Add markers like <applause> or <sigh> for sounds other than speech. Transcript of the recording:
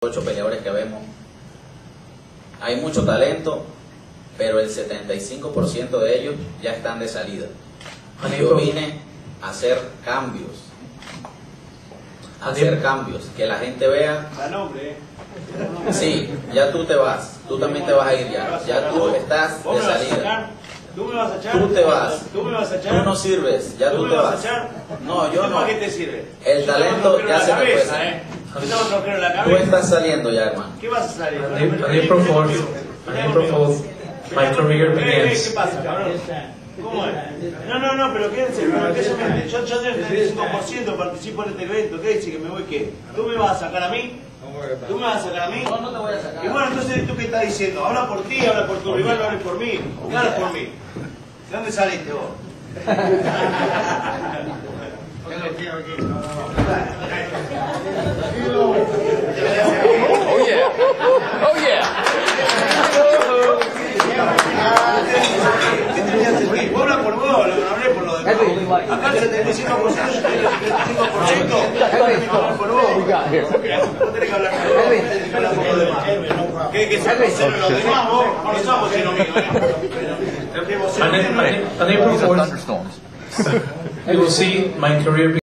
ocho peleadores que vemos. Hay mucho talento, pero el 75% de ellos ya están de salida. Yo vine a hacer cambios. A hacer cambios. Que la gente vea. Eh. Sí, ya tú te vas. Tú también te vas a ir ya. Ya tú estás ¿Vos de me vas a salida. ¿Tú me vas a echar? Tú te vas. ¿Tú me vas a echar? Tú no sirves, ya ¿Tú tú me te vas a echar? No, yo ¿Esto no. ¿Para qué te sirve? El talento ya se te fue. ¿eh? Yo Tú estás saliendo ya, hermano. ¿Qué vas a salir? Propose, I need propose my career eh, ¿Qué begins. pasa, cabrón? ¿Cómo es? No, no, no, pero quédense, pero quédense. Yo, yo del 35% participo en este evento. ¿Qué dice que me voy qué? ¿Tú me vas a sacar a mí? ¿Tú me vas a sacar a mí? No, no te voy a sacar. Y bueno, entonces, ¿tú qué estás diciendo? Habla por ti, habla por tu rival, no hables por mí. ¿Qué hablas por mí? ¿De dónde saliste vos? <laughs> vos, no hablé por lo demás. Acá el 75% yo tengo el 75%. hablar por vos. No tenés que hablar por vos, tenés que hablar por los demás. ¿Qué que sean sinceros los demás? Vos vos no somos enemigos, ¿eh? I need, I need, I need propose, Thunderstorms. you will see my career